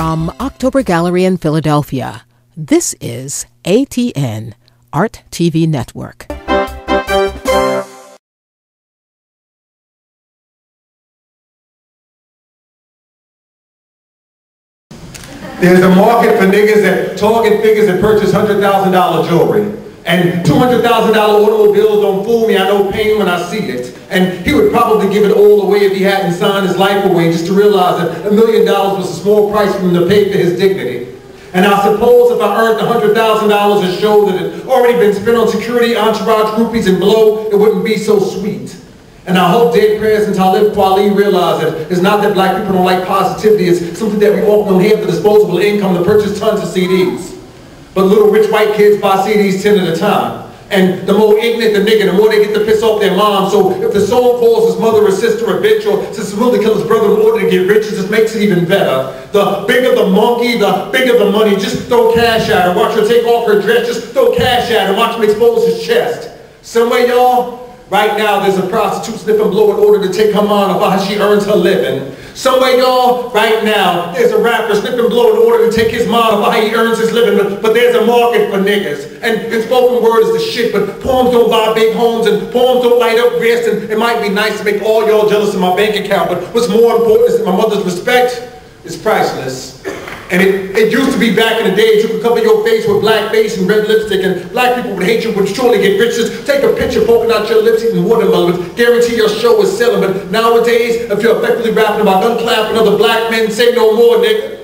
From October Gallery in Philadelphia, this is ATN, Art TV Network. There's a market for niggas that target figures that purchase $100,000 jewelry. And $200,000 automobiles don't fool me. I know pain when I see it. And he would probably give it all away if he hadn't signed his life away just to realize that a million dollars was a small price for him to pay for his dignity. And I suppose if I earned $100,000 a show that had already been spent on security, entourage, groupies, and blow, it wouldn't be so sweet. And I hope dead presidents Talib Kweli realize that it's not that black people don't like positivity, it's something that we often don't have the disposable income to purchase tons of CDs. But little rich white kids buy CDs 10 at a time. And the more ignorant the nigga, the more they get to piss off their mom. So if the song calls his mother or sister a bitch or says will to kill his brother in order to get rich, it just makes it even better. The bigger the monkey, the bigger the money. Just throw cash at her. Watch her take off her dress. Just throw cash at her. Watch him expose his chest. Somewhere, y'all, Right now, there's a prostitute sniffing blow in order to take her mind off how she earns her living. Somewhere, y'all, right now, there's a rapper sniffing blow in order to take his off how he earns his living. But, but there's a market for niggas. And, and spoken word is the shit, but poems don't buy big homes and poems don't light up wrists. And it might be nice to make all y'all jealous of my bank account, but what's more important is that my mother's respect is priceless. And it, it used to be back in the days, you could cover your face with black face and red lipstick, and black people would hate you, would surely get rich. Just take a picture poking out your lips eating watermelon, guarantee your show is selling. But nowadays, if you're effectively rapping about unclapping other black men, say no more, nigga.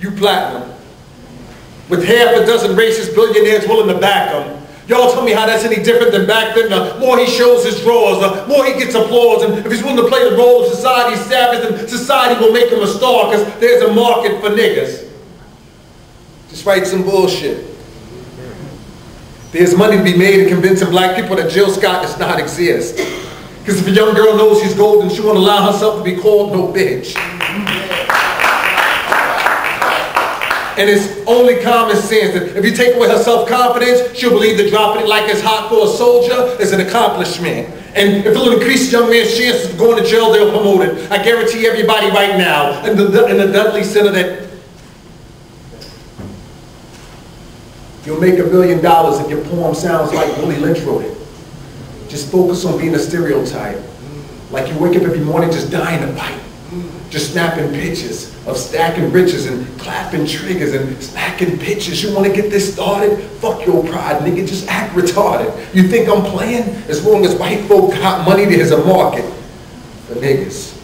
You platinum. With half a dozen racist billionaires willing to back them. Y'all tell me how that's any different than back then. The more he shows his drawers, the more he gets applause. And if he's willing to play the role of society's savage, then society will make him a star because there's a market for niggas. Just write some bullshit. There's money to be made in convincing black people that Jill Scott does not exist. Because if a young girl knows she's golden, she won't allow herself to be called no bitch. And it's only common sense that if you take away her self-confidence, she'll believe that dropping it like it's hot for a soldier is an accomplishment. And if it'll increase young man's chances of going to jail, they'll promote it. I guarantee everybody right now in the, in the Dudley Center that you'll make a million dollars if your poem sounds like Willie Lynch wrote it. Just focus on being a stereotype. Like you wake up every morning just dying to bite just snapping pictures of stacking riches and clapping triggers and smacking pitches. You want to get this started? Fuck your pride, nigga. Just act retarded. You think I'm playing? As long as white folk got money, there's a market for niggas.